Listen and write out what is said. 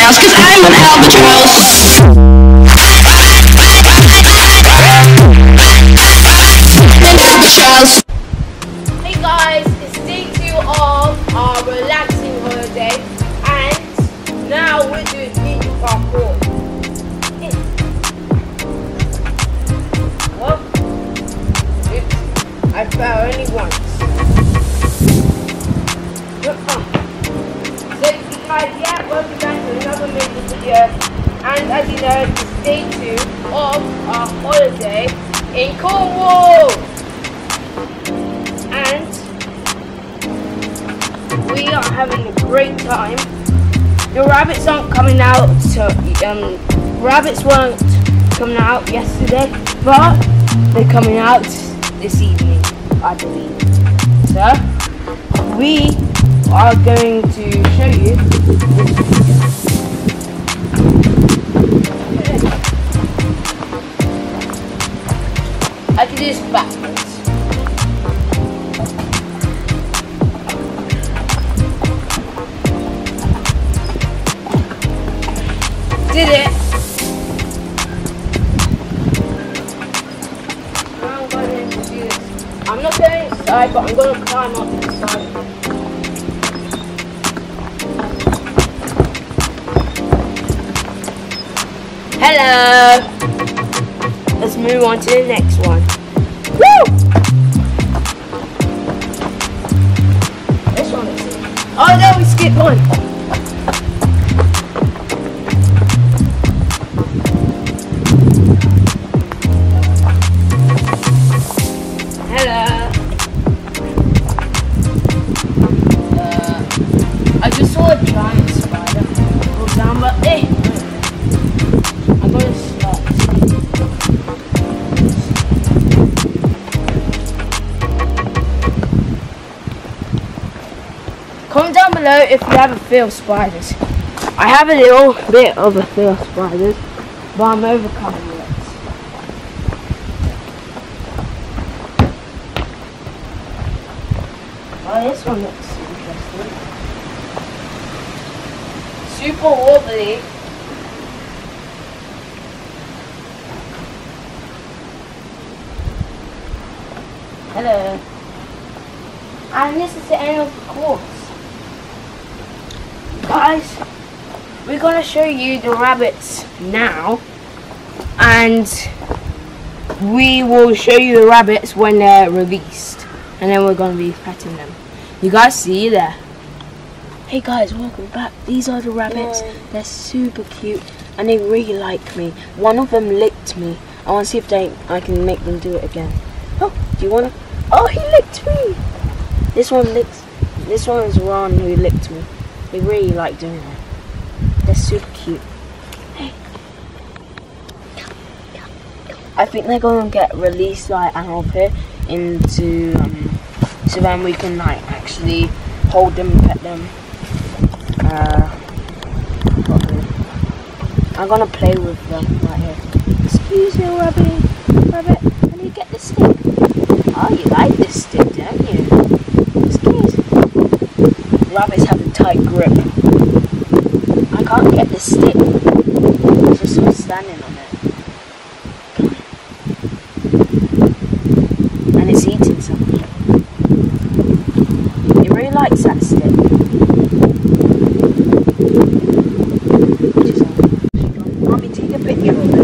cause I'm an albatross. Hey guys, it's day two of our relaxing holiday, and now we're doing video parkour. Well, oops, I fell only of our holiday in Cornwall and we are having a great time. The rabbits aren't coming out, so um, rabbits weren't coming out yesterday, but they're coming out this evening, I believe. So we are going to show you. Inside, but I'm to climb up inside. Hello. Let's move on to the next one. Woo! This one is. Oh no, we skipped one. Eh. gonna. Comment down below if you have a fear of spiders. I have a little bit of a fear of spiders, but I'm overcoming it. Oh, this one looks interesting. Super wobbly. Hello. And this is the end of the course. Guys, we're gonna show you the rabbits now. And we will show you the rabbits when they're released. And then we're gonna be petting them. You guys see you there? Hey guys, welcome back. These are the rabbits. They're super cute and they really like me. One of them licked me. I want to see if they I can make them do it again. Oh, do you want to? Oh, he licked me. This one licks. This one is Ron who licked me. They really like doing that. They're super cute. Hey. I think they're gonna get released like out of here into um, so then we can like actually hold them, and pet them. Uh. I'm gonna play with them right here. Excuse me, rabbit. Rabbit, can you get the stick? Oh, you like this stick, don't you? Excuse me. Rabbits have a tight grip. I can't get the stick. It's just of standing on it. take a picture of it.